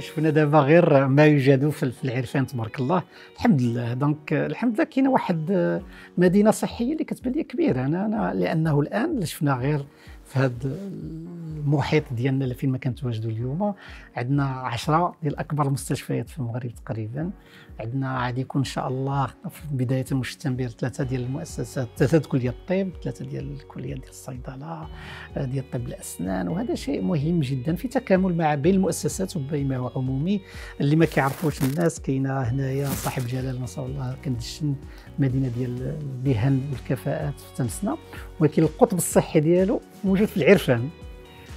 شفنا دابا غير ما يوجد في العرفان تبارك الله. الحمد لله. دونك الحمد لله كاينة واحد مدينة صحية اللي كتبان لي كبيرة. أنا, لأنه الآن شفنا غير في هذا المحيط ديالنا اللي فين ما كنتواجدوا اليوم. عندنا 10 ديال أكبر المستشفيات في المغرب تقريبا. عندنا غادي يكون إن شاء الله في بداية المشتمل ثلاثة ديال المؤسسات ثلاثة كليات الطب ثلاثة ديال الكليات ديال الصيدلة ديال طب الأسنان. وهذا شيء مهم جدا في تكامل مع بين المؤسسات وبين ما هو عمومي. اللي ما كيعرفوش الناس كاينة هنايا صاحب جلاله نصر الله كندشن مدينة ديال المهن والكفاءات في تمسنا. ولكن القطب الصحي ديالو موجود في العرفان.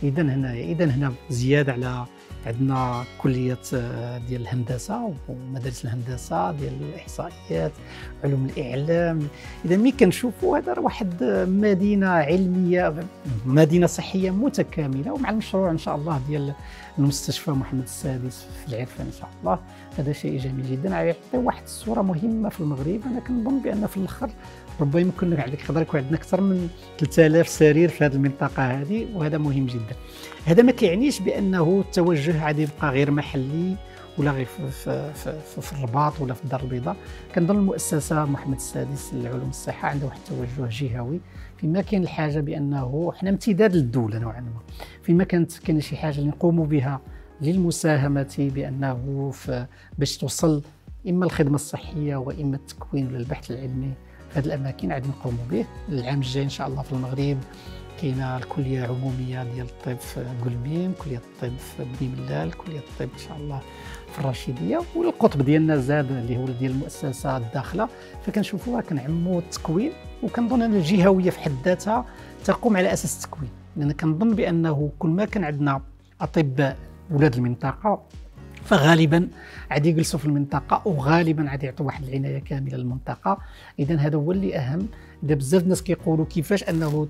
اذا هنا اذا هنا زيادة على عندنا كلية آه، ديال الهندسة ومدارس الهندسة ديال الإحصائيات علوم الإعلام. اذا ملي كنشوفوا هذا واحد مدينة علمية مدينة صحية متكاملة ومع المشروع إن شاء الله ديال المستشفى محمد السادس في العرفان إن شاء الله. هذا شيء جميل جدا. يعطي واحد الصورة مهمة في المغرب. أنا كنظن بأن في الآخر ربما يمكن عندك يقدر يكون عندنا أكثر من 3000 سرير في هذه المنطقة هذه وهذا مهم جدا. هذا ما كيعنيش بأنه التوجه غادي يبقى غير محلي ولا غير في, في, في, في الرباط ولا في الدار البيضاء. كنظن المؤسسة محمد السادس للعلوم الصحه عندها واحد التوجه جهوي. فيما كاين الحاجة بأنه حنا امتداد للدولة نوعا ما. فيما كانت كاين شي حاجة اللي نقوموا بها للمساهمة بأنه باش توصل إما الخدمة الصحية وإما التكوين ولا البحث العلمي في هذه الأماكن. غادي نقوموا به. العام الجاي إن شاء الله في المغرب كاينة الكلية العمومية ديال الطب في قلبيم كلية الطب في بني ملال كلية الطب إن شاء الله في الرشيدية. والقطب ديالنا زاد اللي هو ديال المؤسسة الداخلة. فكنشوفوها كنعموا التكوين وكنظن أن الجهوية في حد ذاتها تقوم على أساس التكوين. لأن كنظن بأنه كل ما كان عندنا أطباء ولاد المنطقة فغالبا غادي يجلسوا في المنطقة وغالبا غادي يعطوا واحد العناية كاملة للمنطقة. اذا هذا هو اللي أهم. بزاف الناس كيقولوا كيفاش أنه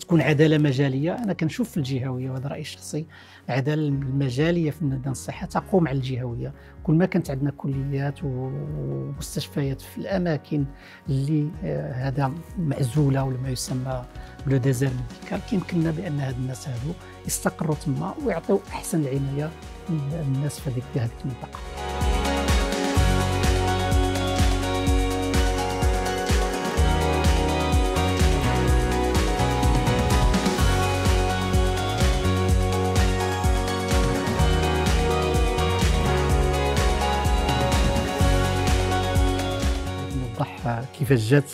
تكون عدالة مجالية. أنا كنشوف في الجهوية وهذا رأيي الشخصي العداله المجالية في ميدان الصحه تقوم على الجهوية. كل ما كانت عندنا كليات ومستشفيات في الأماكن اللي آه، هذا معزوله ولا ما يسمى ب le désert médical. كيمكننا بأن هاد الناس هادو يستقروا تما ويعطيو أحسن العناية للناس في هذيك المنطقة. كيفاش جات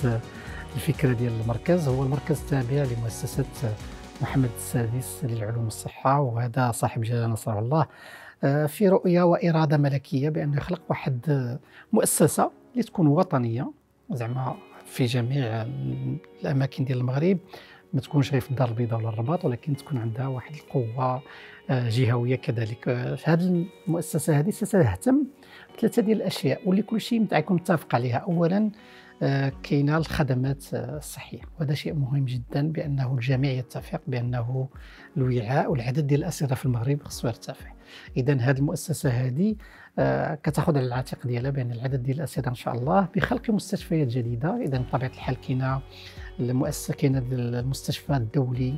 الفكرة ديال المركز. هو المركز تابع لمؤسسة محمد السادس للعلوم الصحه وهذا صاحب جلالة نصر الله. آه، في رؤية وإرادة ملكية بانه يخلق واحد مؤسسة اللي تكون وطنية. زعما في جميع الأماكن ديال المغرب ما تكونش غير في الدار البيضاء ولا الرباط ولكن تكون عندها واحد القوة آه، جهوية كذلك. آه، هذه المؤسسة هذه ستهتم بثلاثة ديال الأشياء واللي كل شيء يكون متفق عليها. اولا كاينة الخدمات الصحية وهذا شيء مهم جدا بأنه الجميع يتفق بأنه الوعاء والعدد ديال الاسره في المغرب خصو يرتفع. اذا هذه المؤسسة هذه آه، كتأخذ على العاتق ديالها بأن العدد ديال الاسره إن شاء الله بخلق مستشفيات جديدة. اذا بطبيعة الحال كاينة المؤسسة كاينة المستشفى الدولي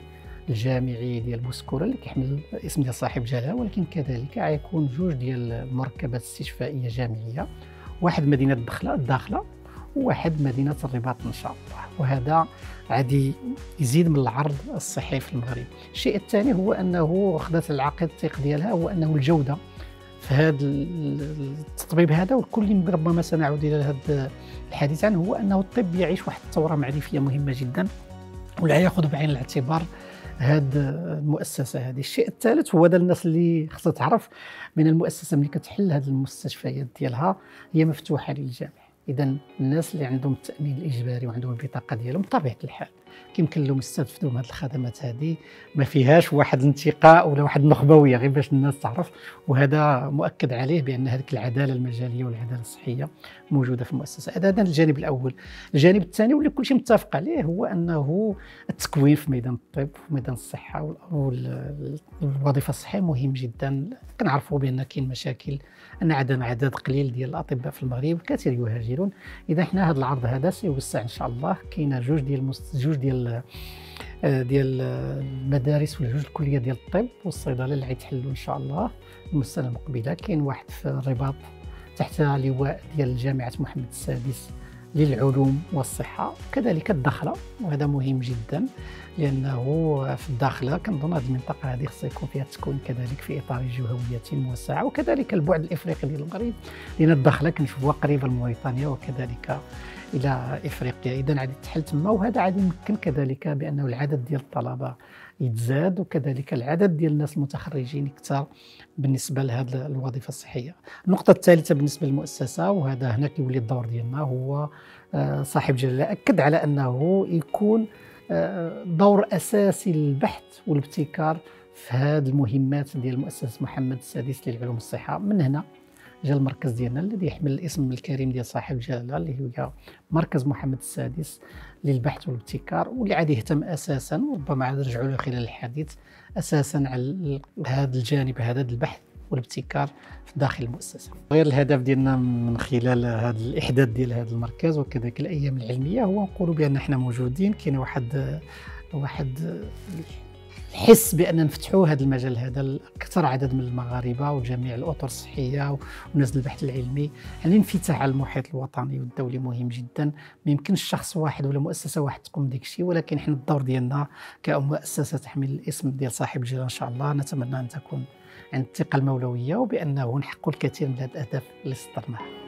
الجامعي ديال بوسكورة اللي كيحمل اسم ديال صاحب جلاله ولكن كذلك غيكون جوج ديال المركبات استشفائية جامعية. واحد مدينة الدخلة الداخلة. وواحد مدينة الرباط إن شاء الله وهذا غادي يزيد من العرض الصحي في المغرب. الشيء الثاني هو أنه خذت العقد الثقة ديالها هو انه الجودة في هذا التطبيب هذا والكل ربما سنعود إلى هذا الحديث عنه هو أنه الطب يعيش واحد الثورة معرفية مهمة جدا ولا يأخذ بعين الاعتبار هذه المؤسسة هذه. الشيء الثالث هو هذا الناس اللي خصها تعرف من المؤسسة ملي كتحل هذه المستشفيات ديالها هي مفتوحة للجميع. إذا الناس اللي عندهم التأمين الإجباري وعندهم البطاقة ديالهم بطبيعة الحال كيمكن لهم يستافدوا من هذه الخدمات هذه ما فيهاش واحد الانتقاء ولا واحد النخبوية غير باش الناس تعرف وهذا مؤكد عليه بأن هذيك العدالة المجالية والعدالة الصحية موجودة في المؤسسة. هذا الجانب الأول. الجانب الثاني واللي كل شيء متفق عليه هو أنه التكوين في ميدان الطب في ميدان الصحة والوظيفة الصحية مهم جدا. كنعرفوا بأن كاين مشاكل أن عدم عدد قليل ديال الأطباء في المغرب كثير يهاجرون إذا حنا هذا العرض هذا سيوسع إن شاء الله. كاينة جوج ديال جوج ديال آه، ديال المدارس والجوج الكلية ديال الطب والصيدلة اللي غيتحلوا إن شاء الله المساله المقبله كاين واحد في الرباط تحت لواء ديال جامعة محمد السادس. للعلوم والصحة. كذلك الدخلة وهذا مهم جدا لأنه في الداخلة كنظن هذه المنطقة هذه خصها يكون فيها التكوين كذلك في إطار جهوية موسعة. وكذلك البعد الإفريقي ديال المغرب لأن الداخلة كنشوفوها قريبة لموريتانيا وكذلك إلى إفريقيا. اذا غادي تحل تما وهذا غادي يمكن كذلك بأنه العدد ديال الطلبة يتزاد وكذلك العدد ديال الناس المتخرجين يكثر بالنسبة لهذه الوظيفة الصحية. النقطة الثالثة بالنسبة للمؤسسة وهذا هنا كيولي الدور ديالنا هو آه، صاحب جلالة أكد على أنه يكون آه، دور أساسي للبحث والابتكار في هذه المهمات ديال مؤسسة محمد السادس للعلوم الصحة من هنا جا المركز ديالنا الذي يحمل الاسم الكريم ديال صاحب الجلاله اللي هو مركز محمد السادس للبحث والابتكار واللي عاد يهتم أساسا وربما عاد نرجعوا له خلال الحديث أساسا على هذا الجانب هذا البحث والابتكار في داخل المؤسسة. غير الهدف ديالنا من خلال هذا الإحداث ديال هذا المركز وكذلك الأيام العلمية هو نقولوا بأن إحنا موجودين كاين واحد واحد الحس بأن نفتحوا هذا المجال هذا لأكثر عدد من المغاربة وجميع الأطر الصحية وناس البحث العلمي. يعني الانفتاح على المحيط الوطني والدولي مهم جدا. ما يمكنش شخص واحد ولا مؤسسة واحد تقوم بديك الشيء ولكن إحنا الدور ديالنا كمؤسسة تحمل الاسم ديال صاحب الجلاله إن شاء الله. نتمنى أن تكون عند الثقة المولوية وبأنه نحقق الكثير من هذه الأهداف اللي سطرناها